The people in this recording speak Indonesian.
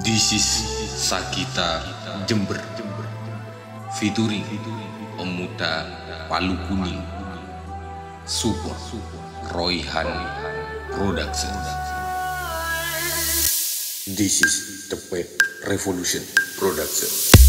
This is Sakita Jember. Fituri pemuda Palu Kuning Support Royhan Productions This is the Pet Revolution Production.